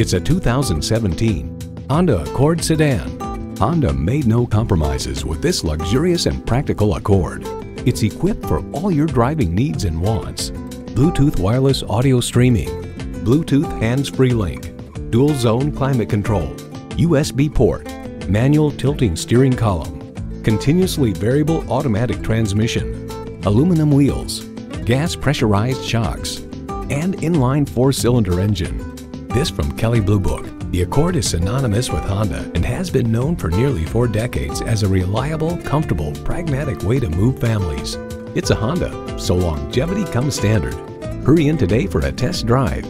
It's a 2017 Honda Accord sedan. Honda made no compromises with this luxurious and practical Accord. It's equipped for all your driving needs and wants. Bluetooth wireless audio streaming, Bluetooth hands-free link, dual zone climate control, USB port, manual tilting steering column, continuously variable automatic transmission, aluminum wheels, gas pressurized shocks, and inline four-cylinder engine. This from Kelley Blue Book. The Accord is synonymous with Honda and has been known for nearly four decades as a reliable, comfortable, pragmatic way to move families. It's a Honda, so longevity comes standard. Hurry in today for a test drive.